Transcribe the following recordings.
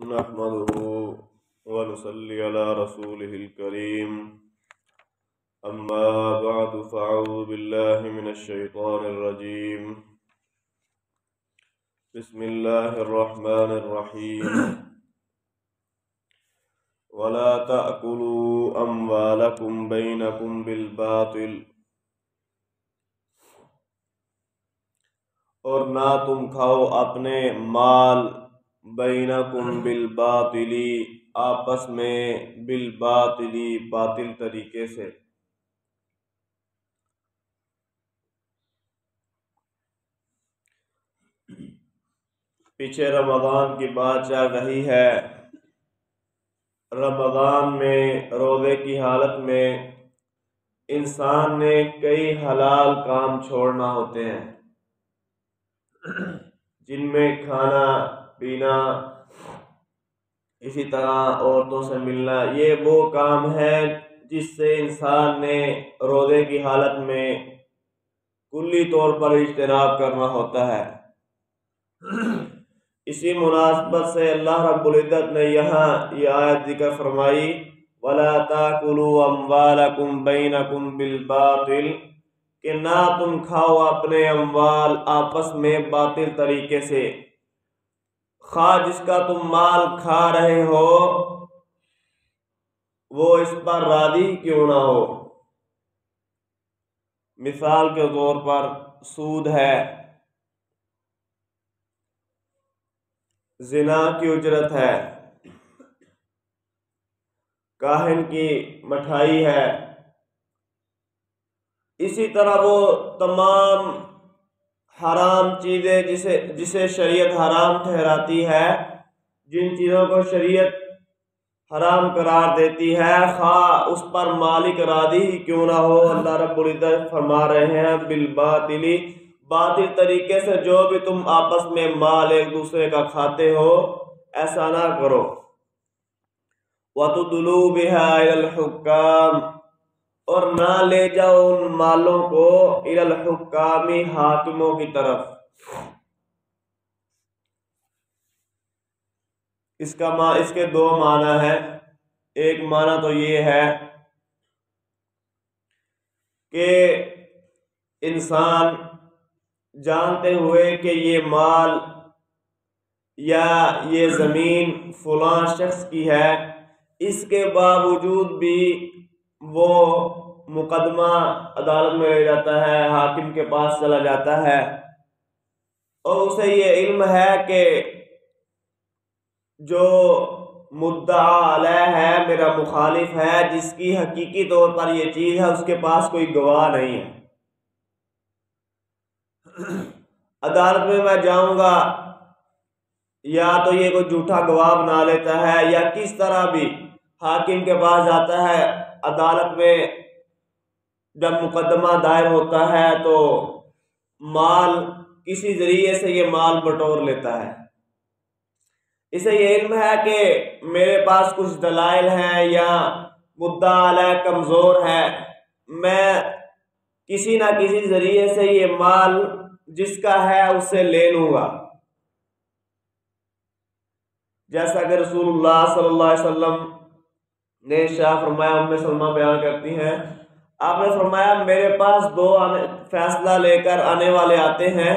نحمده ونصلي على رسوله الكريم. أما بعد، فأعوذ بالله من الشيطان الرجيم. بسم الله الرحمن الرحيم. ولا تأكلوا أموالكم بينكم بالباطل. اور نہ تم کھاؤ اپنے مال بینکم بالباطلی آپس میں بالباطلی باطل طریقے سے۔ پیچھے رمضان کی بات چل رہی ہے۔ رمضان میں روزے کی حالت میں انسان نے کئی حلال کام چھوڑنا ہوتے ہیں۔ جن میں کھانا پینا، اسی طرح عورتوں سے ملنا، یہ وہ کام ہے جس سے انسان نے روزے کی حالت میں کلی طور پر اجتناب کرنا ہوتا ہے۔ اسی مناسبت سے اللہ رب العزت نے یہاں یہ آیت ذکر فرمائی، ولا تاكلوا اموالكم بينكم بالباطل، کہ نہ تم کھاؤ اپنے اموال آپس میں باطل طریقے سے۔ خواہ جس کا تم مال کھا رہے ہو، وہ اس پر راضی کیوں نہ ہو؟ مثال کے طور پر سود ہے، زنا کی اجرت ہے، کاہن کی مٹھائی ہے۔ اسی طرح وہ تمام حرام چیزیں جسے جسے شریعت حرام ٹھہراتی ہے، جن چیزوں کو شریعت حرام قرار دیتی ہے، خواہ اس پر مالک راضی ہی کیوں نہ ہو، اللہ رب العزت فرما رہے ہیں بالباطلی باطل طریقے سے جو بھی تم آپس میں مال ایک دوسرے کا کھاتے ہو، ایسا نہ کرو۔ وَتُدْلُوا بِهَا إِلَى الْحُكَّامِ اور نہ لے جاؤ ان مالوں کو إِلَى الْحُكَّامِ حاکموں کی طرف۔ اس کا ما، اس کے دو معنی ہے ایک معنی تو یہ ہے کہ انسان جانتے ہوئے کہ یہ مال یا یہ زمین فلاں شخص کی ہے، اس کے باوجود بھی وہ مقدمہ عدالت میں لے جاتا ہے، حاکم کے پاس چلا جاتا ہے۔ اور اسے یہ علم ہے کہ جو مدعا علیہ ہے، میرا مخالف ہے، جس کی حقیقی طور پر یہ چیز ہے، اس کے پاس کوئی گواہ نہیں ہے۔ عدالت میں میں جاؤں گا، یا تو یہ کوئی جھوٹا گواہ بنا لیتا ہے، یا کس طرح بھی حاکم کے پاس جاتا ہے۔ عدالت میں جب مقدمہ دائر ہوتا ہے تو مال کسی ذریعے سے یہ مال بٹور لیتا ہے۔ اسے یہ علم ہے کہ میرے پاس کچھ دلائل ہیں یا مدعا علیہ کمزور ہے، میں کسی نہ کسی ذریعے سے یہ مال جس کا ہے اس سے لے لوں گا۔ جیسا کہ رسول اللہ صلی اللہ علیہ وسلم نے شاہ فرمایا، ام سلمہ بیان کرتی ہیں۔ آپ نے فرمایا، میرے پاس دو فیصلہ لے کر آنے والے آتے ہیں۔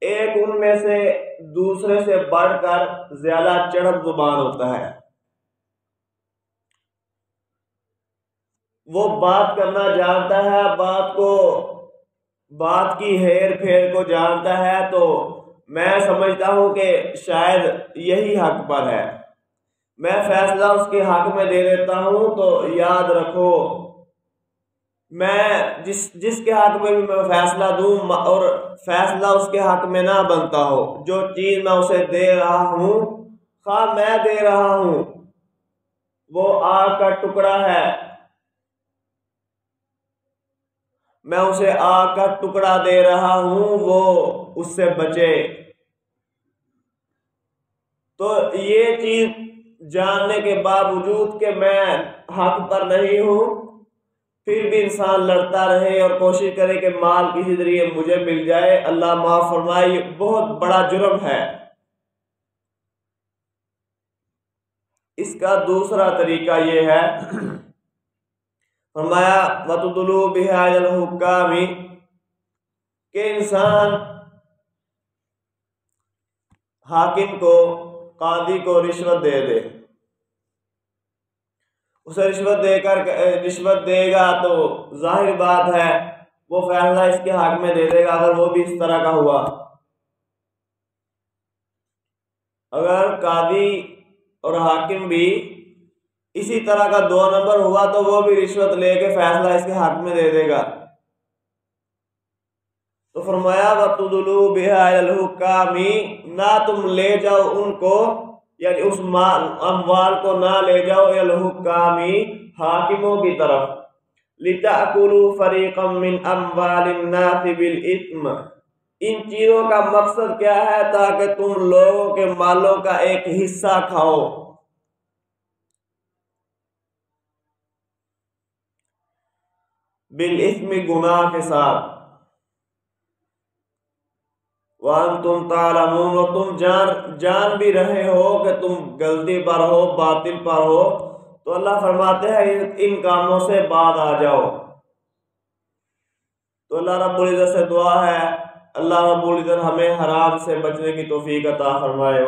ایک ان میں سے دوسرے سے بڑھ کر زیادہ چڑپ زبان ہوتا ہے۔ وہ بات کرنا جانتا ہے، بات کو، بات کی ہیر پھیر کو جانتا ہے۔ تو میں سمجھتا ہوں کہ شاید یہی حق پر ہے۔ میں فیصلہ اس کے حق میں دے دیتا ہوں، تو یاد رکھو، میں جس جس کے حق میں بھی میں فیصلہ دوں اور فیصلہ اس کے حق میں نہ بنتا ہو، جو چیز میں اسے دے رہا ہوں، خواہ میں دے رہا ہوں، وہ آگ کا ٹکڑا ہے۔ میں اسے آگ کا ٹکڑا دے رہا ہوں، وہ اس سے بچے۔ تو یہ چیز جاننے کے باوجود کہ میں حق پر نہیں ہوں، پھر بھی انسان لڑتا رہے اور کوشش کرے کہ مال کسی ذریعے مجھے مل جائے۔ اللہ معاف فرمائے، یہ بہت بڑا جرم ہے۔ اس کا دوسرا طریقہ یہ ہے۔ فرمایا وَتُدُلُو بِهَا الْحُكَّامِ۔ کہ انسان حاکم کو قاضی کو رشوت دے دے۔ اسے رشوت دے کر رشوت دے گا تو ظاہر بات ہے، وہ فیصلہ اس کے حق میں دے دے گا، اگر وہ بھی اس طرح کا ہوا۔ اگر قاضی اور حاکم بھی اسی طرح کا دو نمبر ہوا تو وہ بھی رشوت لے کے فیصلہ اس کے حق میں دے دے گا۔ تو فرمایا وَتُدُلُو بِهَا الْحُكَّامِ نہ تم لے جاؤ ان کو یعنی اس اموال کو نہ لے جاؤ الحکامی حاکموں کی طرف۔ لِتَأْكُلُوا فَرِيقًا مِّنْ أَمْوَالِ النَّاسِ بِالْإِثْمِ۔ ان چیزوں کا مقصد کیا ہے تاکہ تم لوگوں کے مالوں کا ایک حصہ کھاؤ۔ بالاسم گناہ کے ساتھ۔ وانتم تعلمون و تم جان جان بھی رہے ہو کہ تم غلطی پر ہو، باطل پر ہو۔ تو اللہ فرماتے ہیں، ان کاموں سے بعد آ جاؤ۔ تو اللہ رب العزت سے دعا ہے۔ اللہ رب العزت ہمیں حرام سے بچنے کی توفیق عطا فرمائے۔